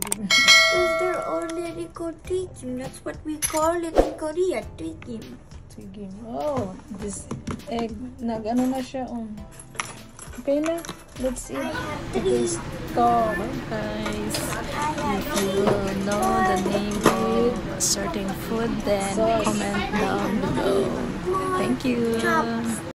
Is there already called. That's what we call it in Korea, tikim. Tigim. Oh, this egg, nag-ano na siya, um. Okay na, let's eat. It is called, guys. If you know the name of certain food, then comment down below. Thank you.